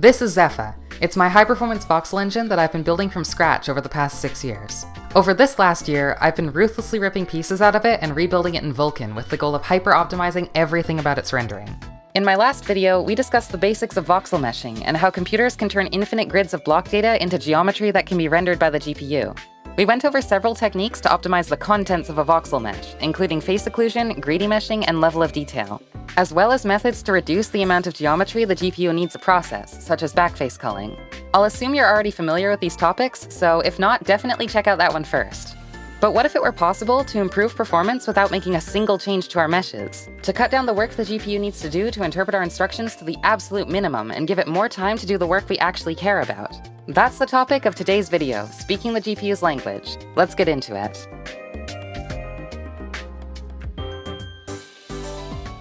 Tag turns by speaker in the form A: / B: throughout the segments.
A: This is Zepha. It's my high performance voxel engine that I've been building from scratch over the past six years. Over this last year, I've been ruthlessly ripping pieces out of it and rebuilding it in Vulkan with the goal of hyper optimizing everything about its rendering. In my last video, we discussed the basics of voxel meshing and how computers can turn infinite grids of block data into geometry that can be rendered by the GPU. We went over several techniques to optimize the contents of a voxel mesh, including face occlusion, greedy meshing, and level of detail, as well as methods to reduce the amount of geometry the GPU needs to process, such as backface culling. I'll assume you're already familiar with these topics, so if not, definitely check out that one first. But what if it were possible to improve performance without making a single change to our meshes? To cut down the work the GPU needs to do to interpret our instructions to the absolute minimum and give it more time to do the work we actually care about? That's the topic of today's video, speaking the GPU's language. Let's get into it.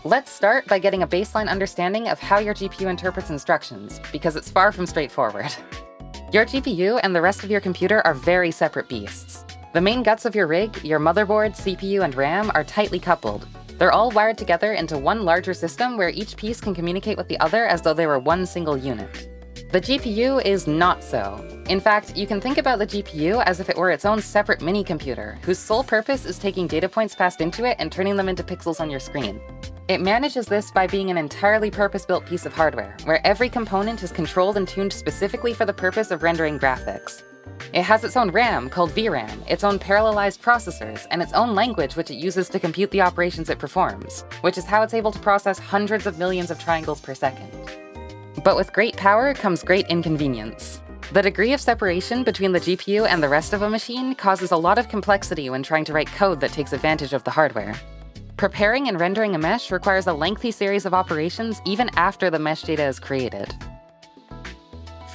A: Let's start by getting a baseline understanding of how your GPU interprets instructions, because it's far from straightforward. Your GPU and the rest of your computer are very separate beasts. The main guts of your rig, your motherboard, CPU, and RAM are tightly coupled. They're all wired together into one larger system where each piece can communicate with the other as though they were one single unit. The GPU is not so. In fact, you can think about the GPU as if it were its own separate mini-computer, whose sole purpose is taking data points passed into it and turning them into pixels on your screen. It manages this by being an entirely purpose-built piece of hardware, where every component is controlled and tuned specifically for the purpose of rendering graphics. It has its own RAM, called VRAM, its own parallelized processors, and its own language which it uses to compute the operations it performs, which is how it's able to process hundreds of millions of triangles per second. But with great power comes great inconvenience. The degree of separation between the GPU and the rest of a machine causes a lot of complexity when trying to write code that takes advantage of the hardware. Preparing and rendering a mesh requires a lengthy series of operations even after the mesh data is created.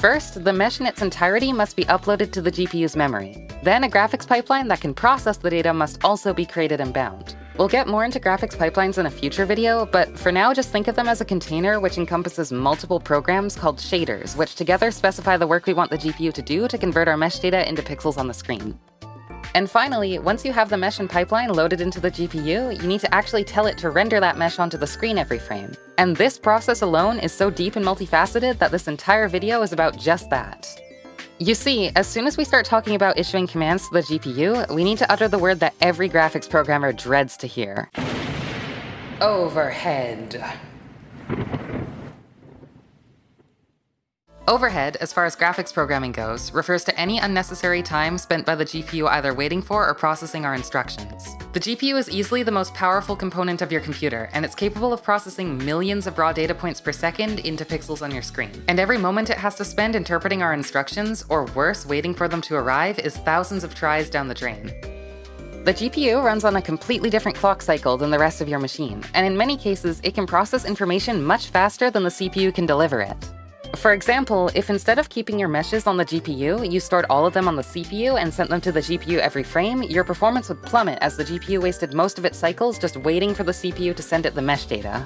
A: First, the mesh in its entirety must be uploaded to the GPU's memory. Then a graphics pipeline that can process the data must also be created and bound. We'll get more into graphics pipelines in a future video, but for now just think of them as a container which encompasses multiple programs called shaders, which together specify the work we want the GPU to do to convert our mesh data into pixels on the screen. And finally, once you have the mesh and pipeline loaded into the GPU, you need to actually tell it to render that mesh onto the screen every frame. And this process alone is so deep and multifaceted that this entire video is about just that. You see, as soon as we start talking about issuing commands to the GPU, we need to utter the word that every graphics programmer dreads to hear. Overhead. Overhead, as far as graphics programming goes, refers to any unnecessary time spent by the GPU either waiting for or processing our instructions. The GPU is easily the most powerful component of your computer, and it's capable of processing millions of raw data points per second into pixels on your screen. And every moment it has to spend interpreting our instructions, or worse, waiting for them to arrive, is thousands of tris down the drain. The GPU runs on a completely different clock cycle than the rest of your machine, and in many cases, it can process information much faster than the CPU can deliver it. For example, if instead of keeping your meshes on the GPU, you stored all of them on the CPU and sent them to the GPU every frame, your performance would plummet as the GPU wasted most of its cycles just waiting for the CPU to send it the mesh data.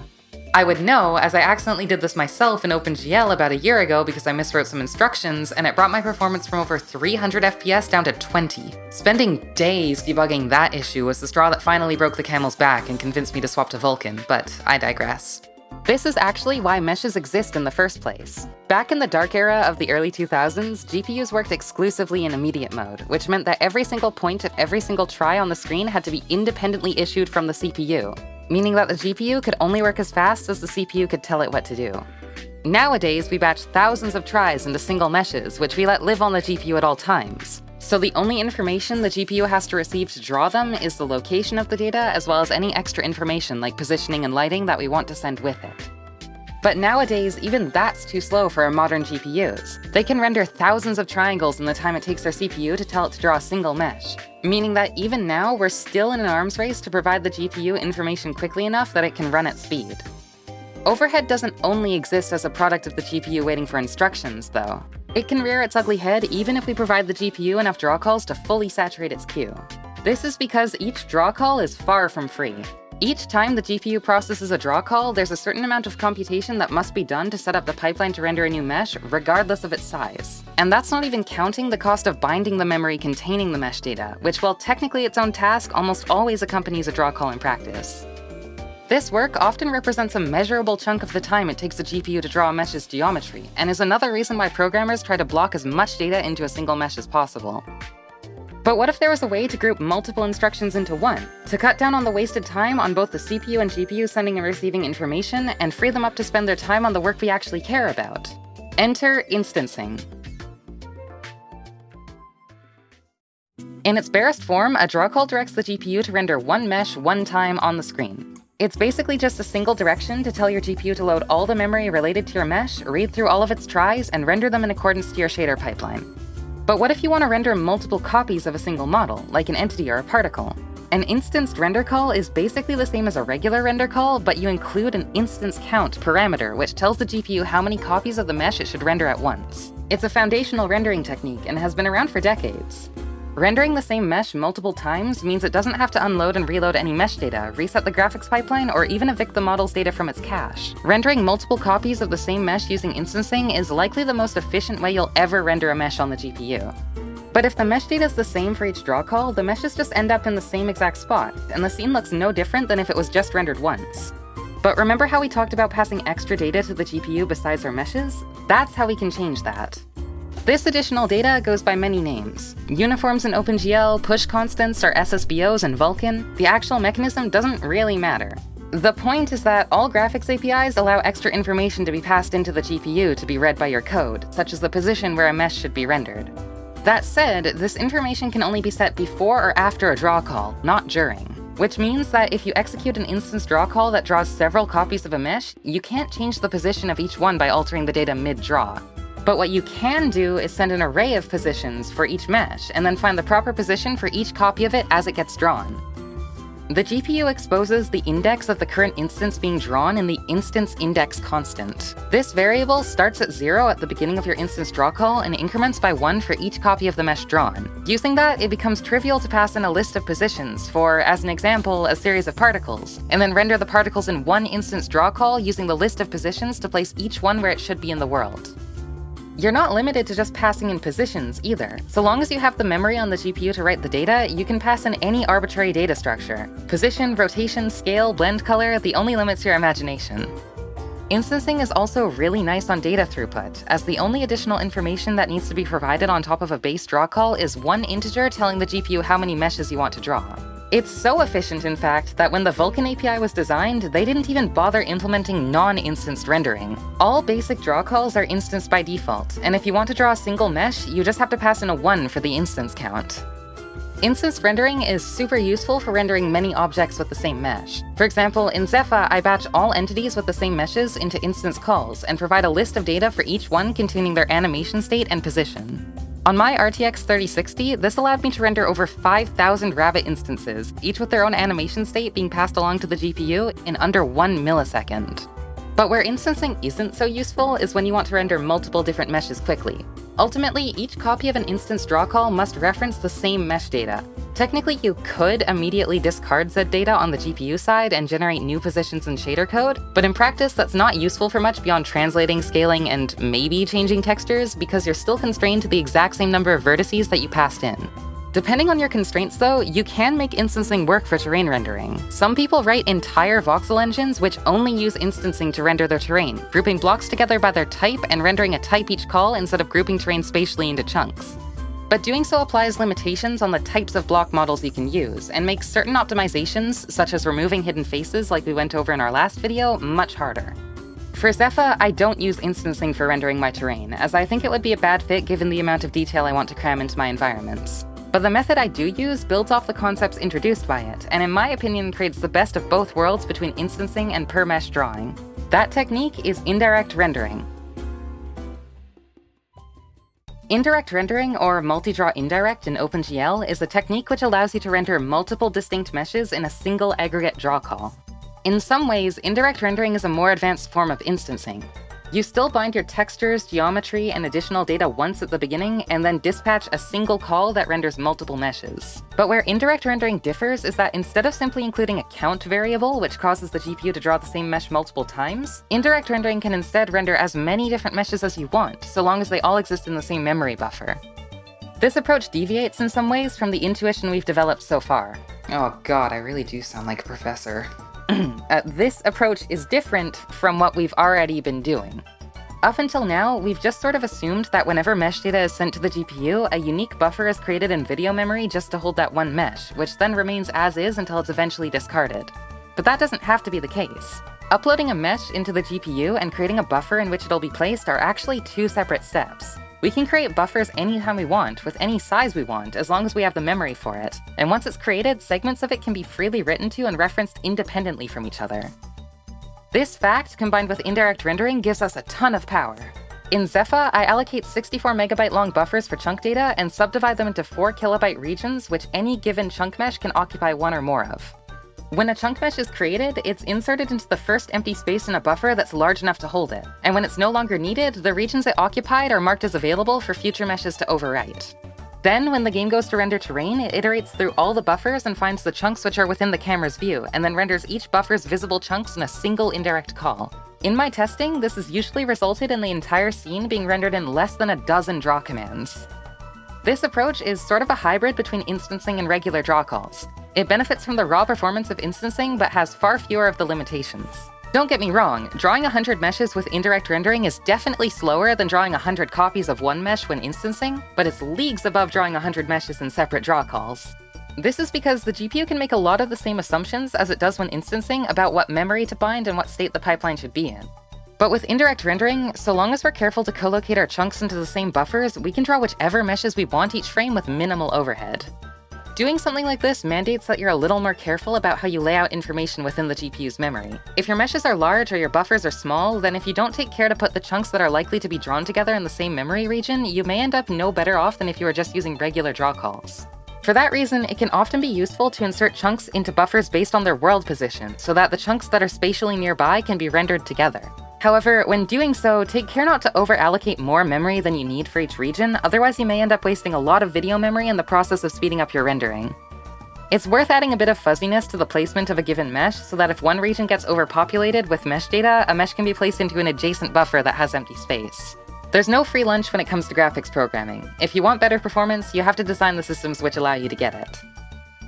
A: I would know, as I accidentally did this myself in OpenGL about a year ago because I miswrote some instructions, and it brought my performance from over 300 FPS down to 20. Spending days debugging that issue was the straw that finally broke the camel's back and convinced me to swap to Vulkan, but I digress. This is actually why meshes exist in the first place. Back in the dark era of the early 2000s, GPUs worked exclusively in immediate mode, which meant that every single point of every single tri on the screen had to be independently issued from the CPU, meaning that the GPU could only work as fast as the CPU could tell it what to do. Nowadays, we batch thousands of tris into single meshes, which we let live on the GPU at all times. So the only information the GPU has to receive to draw them is the location of the data, as well as any extra information like positioning and lighting that we want to send with it. But nowadays, even that's too slow for our modern GPUs. They can render thousands of triangles in the time it takes our CPU to tell it to draw a single mesh, meaning that even now we're still in an arms race to provide the GPU information quickly enough that it can run at speed. Overhead doesn't only exist as a product of the GPU waiting for instructions, though. It can rear its ugly head even if we provide the GPU enough draw calls to fully saturate its queue. This is because each draw call is far from free. Each time the GPU processes a draw call, there's a certain amount of computation that must be done to set up the pipeline to render a new mesh, regardless of its size. And that's not even counting the cost of binding the memory containing the mesh data, which while technically its own task, almost always accompanies a draw call in practice. This work often represents a measurable chunk of the time it takes the GPU to draw a mesh's geometry, and is another reason why programmers try to block as much data into a single mesh as possible. But what if there was a way to group multiple instructions into one, to cut down on the wasted time on both the CPU and GPU sending and receiving information, and free them up to spend their time on the work we actually care about? Enter instancing. In its barest form, a draw call directs the GPU to render one mesh one time on the screen. It's basically just a single direction to tell your GPU to load all the memory related to your mesh, read through all of its tris, and render them in accordance to your shader pipeline. But what if you want to render multiple copies of a single model, like an entity or a particle? An instanced render call is basically the same as a regular render call, but you include an instance count parameter, which tells the GPU how many copies of the mesh it should render at once. It's a foundational rendering technique and has been around for decades. Rendering the same mesh multiple times means it doesn't have to unload and reload any mesh data, reset the graphics pipeline, or even evict the model's data from its cache. Rendering multiple copies of the same mesh using instancing is likely the most efficient way you'll ever render a mesh on the GPU. But if the mesh data is the same for each draw call, the meshes just end up in the same exact spot, and the scene looks no different than if it was just rendered once. But remember how we talked about passing extra data to the GPU besides our meshes? That's how we can change that. This additional data goes by many names. Uniforms in OpenGL, push constants, or SSBOs in Vulkan. The actual mechanism doesn't really matter. The point is that all graphics APIs allow extra information to be passed into the GPU to be read by your code, such as the position where a mesh should be rendered. That said, this information can only be set before or after a draw call, not during. Which means that if you execute an instance draw call that draws several copies of a mesh, you can't change the position of each one by altering the data mid-draw. But what you can do is send an array of positions for each mesh, and then find the proper position for each copy of it as it gets drawn. The GPU exposes the index of the current instance being drawn in the instance index constant. This variable starts at zero at the beginning of your instance draw call and increments by one for each copy of the mesh drawn. Using that, it becomes trivial to pass in a list of positions for, as an example, a series of particles, and then render the particles in one instance draw call using the list of positions to place each one where it should be in the world. You're not limited to just passing in positions either. So long as you have the memory on the GPU to write the data, you can pass in any arbitrary data structure. Position, rotation, scale, blend color, the only limit's your imagination. Instancing is also really nice on data throughput, as the only additional information that needs to be provided on top of a base draw call is one integer telling the GPU how many meshes you want to draw. It's so efficient, in fact, that when the Vulkan API was designed, they didn't even bother implementing non-instanced rendering. All basic draw calls are instanced by default, and if you want to draw a single mesh, you just have to pass in a 1 for the instance count. Instance rendering is super useful for rendering many objects with the same mesh. For example, in Zepha, I batch all entities with the same meshes into instance calls and provide a list of data for each one containing their animation state and position. On my RTX 3060, this allowed me to render over 5,000 Rabbit instances, each with their own animation state being passed along to the GPU in under 1 millisecond. But where instancing isn't so useful is when you want to render multiple different meshes quickly. Ultimately, each copy of an instance draw call must reference the same mesh data. Technically, you could immediately discard said data on the GPU side and generate new positions in shader code, but in practice that's not useful for much beyond translating, scaling, and maybe changing textures because you're still constrained to the exact same number of vertices that you passed in. Depending on your constraints though, you can make instancing work for terrain rendering. Some people write entire voxel engines which only use instancing to render their terrain, grouping blocks together by their type and rendering a type each call instead of grouping terrain spatially into chunks. But doing so applies limitations on the types of block models you can use, and makes certain optimizations, such as removing hidden faces like we went over in our last video, much harder. For Zepha, I don't use instancing for rendering my terrain, as I think it would be a bad fit given the amount of detail I want to cram into my environments. But the method I do use builds off the concepts introduced by it, and in my opinion creates the best of both worlds between instancing and per-mesh drawing. That technique is indirect rendering. Indirect rendering, or multi-draw indirect in OpenGL, is a technique which allows you to render multiple distinct meshes in a single aggregate draw call. In some ways, indirect rendering is a more advanced form of instancing, you still bind your textures, geometry, and additional data once at the beginning, and then dispatch a single call that renders multiple meshes. But where indirect rendering differs is that instead of simply including a count variable, which causes the GPU to draw the same mesh multiple times, indirect rendering can instead render as many different meshes as you want, so long as they all exist in the same memory buffer. This approach deviates in some ways from the intuition we've developed so far. Oh god, I really do sound like a professor. uh, this approach is different from what we've already been doing. Up until now, we've just sort of assumed that whenever mesh data is sent to the GPU, a unique buffer is created in video memory just to hold that one mesh, which then remains as is until it's eventually discarded. But that doesn't have to be the case. Uploading a mesh into the GPU and creating a buffer in which it'll be placed are actually two separate steps. We can create buffers anytime we want, with any size we want, as long as we have the memory for it. And once it's created, segments of it can be freely written to and referenced independently from each other. This fact, combined with indirect rendering, gives us a ton of power. In Zepha, I allocate 64 megabyte long buffers for chunk data and subdivide them into 4 kilobyte regions, which any given chunk mesh can occupy one or more of. When a chunk mesh is created, it's inserted into the first empty space in a buffer that's large enough to hold it, and when it's no longer needed, the regions it occupied are marked as available for future meshes to overwrite. Then, when the game goes to render terrain, it iterates through all the buffers and finds the chunks which are within the camera's view, and then renders each buffer's visible chunks in a single indirect call. In my testing, this has usually resulted in the entire scene being rendered in less than a dozen draw commands. This approach is sort of a hybrid between instancing and regular draw calls. It benefits from the raw performance of instancing, but has far fewer of the limitations. Don't get me wrong, drawing 100 meshes with indirect rendering is definitely slower than drawing 100 copies of one mesh when instancing, but it's leagues above drawing 100 meshes in separate draw calls. This is because the GPU can make a lot of the same assumptions as it does when instancing about what memory to bind and what state the pipeline should be in. But with indirect rendering, so long as we're careful to co-locate our chunks into the same buffers, we can draw whichever meshes we want each frame with minimal overhead. Doing something like this mandates that you're a little more careful about how you lay out information within the GPU's memory. If your meshes are large or your buffers are small, then if you don't take care to put the chunks that are likely to be drawn together in the same memory region, you may end up no better off than if you were just using regular draw calls. For that reason, it can often be useful to insert chunks into buffers based on their world position, so that the chunks that are spatially nearby can be rendered together. However, when doing so, take care not to over-allocate more memory than you need for each region, otherwise you may end up wasting a lot of video memory in the process of speeding up your rendering. It's worth adding a bit of fuzziness to the placement of a given mesh so that if one region gets overpopulated with mesh data, a mesh can be placed into an adjacent buffer that has empty space. There's no free lunch when it comes to graphics programming. If you want better performance, you have to design the systems which allow you to get it.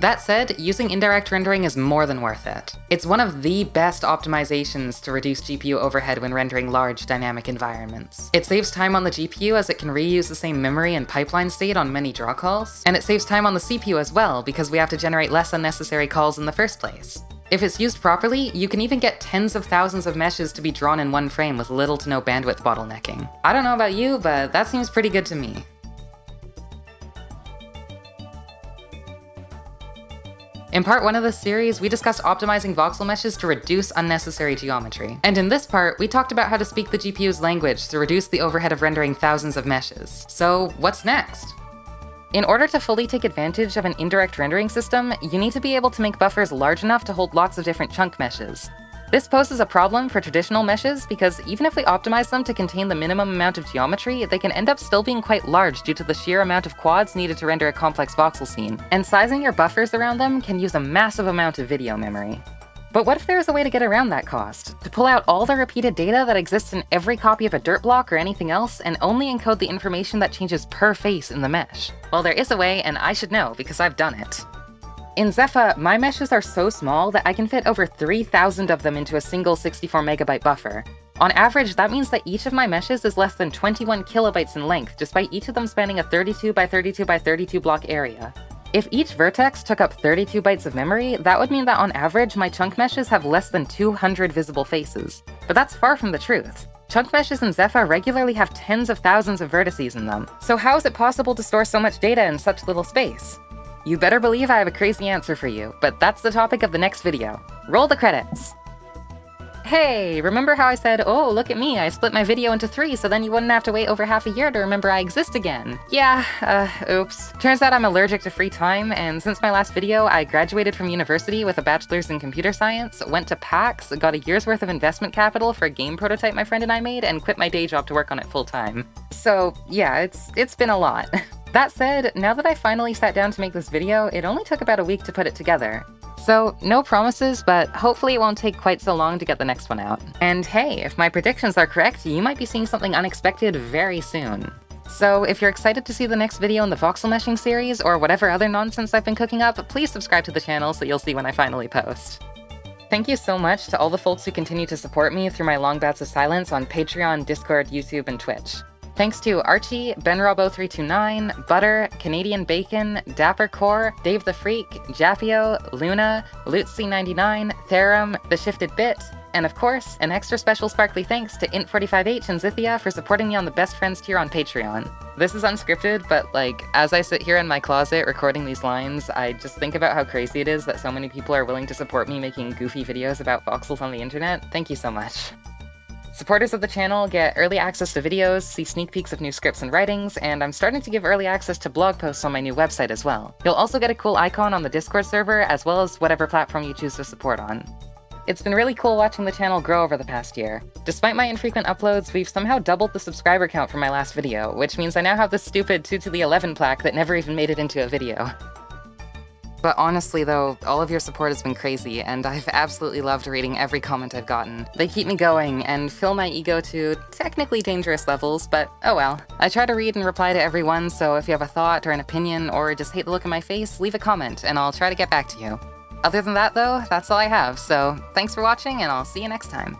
A: That said, using indirect rendering is more than worth it. It's one of the best optimizations to reduce GPU overhead when rendering large dynamic environments. It saves time on the GPU as it can reuse the same memory and pipeline state on many draw calls, and it saves time on the CPU as well because we have to generate less unnecessary calls in the first place. If it's used properly, you can even get tens of thousands of meshes to be drawn in one frame with little to no bandwidth bottlenecking. I don't know about you, but that seems pretty good to me. In part 1 of this series, we discussed optimizing voxel meshes to reduce unnecessary geometry. And in this part, we talked about how to speak the GPU's language to reduce the overhead of rendering thousands of meshes. So what's next? In order to fully take advantage of an indirect rendering system, you need to be able to make buffers large enough to hold lots of different chunk meshes. This poses a problem for traditional meshes because even if we optimize them to contain the minimum amount of geometry, they can end up still being quite large due to the sheer amount of quads needed to render a complex voxel scene, and sizing your buffers around them can use a massive amount of video memory. But what if there is a way to get around that cost? To pull out all the repeated data that exists in every copy of a dirt block or anything else, and only encode the information that changes per face in the mesh? Well, there is a way, and I should know because I've done it. In Zepha, my meshes are so small that I can fit over 3,000 of them into a single 64 megabyte buffer. On average, that means that each of my meshes is less than 21 kilobytes in length, despite each of them spanning a 32 by 32 by 32 block area. If each vertex took up 32 bytes of memory, that would mean that on average, my chunk meshes have less than 200 visible faces. But that's far from the truth. Chunk meshes in Zepha regularly have tens of thousands of vertices in them. So how is it possible to store so much data in such little space? You better believe I have a crazy answer for you, but that's the topic of the next video. Roll the credits! Hey, remember how I said, oh, look at me, I split my video into three so then you wouldn't have to wait over half a year to remember I exist again? Yeah, uh, oops. Turns out I'm allergic to free time, and since my last video, I graduated from university with a bachelor's in computer science, went to PAX, got a year's worth of investment capital for a game prototype my friend and I made, and quit my day job to work on it full time. So, yeah, it's it's been a lot. That said, now that I finally sat down to make this video, it only took about a week to put it together. So, no promises, but hopefully it won't take quite so long to get the next one out. And hey, if my predictions are correct, you might be seeing something unexpected very soon. So if you're excited to see the next video in the voxel meshing series, or whatever other nonsense I've been cooking up, please subscribe to the channel so you'll see when I finally post. Thank you so much to all the folks who continue to support me through my long bouts of silence on Patreon, Discord, YouTube, and Twitch. Thanks to Archie, BenRobo329, Butter, Canadian Bacon, Dapper Core, Dave the Freak, Jaffio, Luna, Lutzy99, Therum, The Shifted Bit, and of course, an extra special sparkly thanks to Int45H and Zithia for supporting me on the Best Friends tier on Patreon. This is unscripted, but like, as I sit here in my closet recording these lines, I just think about how crazy it is that so many people are willing to support me making goofy videos about voxels on the internet. Thank you so much. Supporters of the channel get early access to videos, see sneak peeks of new scripts and writings, and I'm starting to give early access to blog posts on my new website as well. You'll also get a cool icon on the Discord server, as well as whatever platform you choose to support on. It's been really cool watching the channel grow over the past year. Despite my infrequent uploads, we've somehow doubled the subscriber count from my last video, which means I now have this stupid 2 to the 11 plaque that never even made it into a video. But honestly though, all of your support has been crazy, and I've absolutely loved reading every comment I've gotten. They keep me going, and fill my ego to technically dangerous levels, but oh well. I try to read and reply to everyone, so if you have a thought or an opinion, or just hate the look in my face, leave a comment, and I'll try to get back to you. Other than that though, that's all I have, so thanks for watching, and I'll see you next time.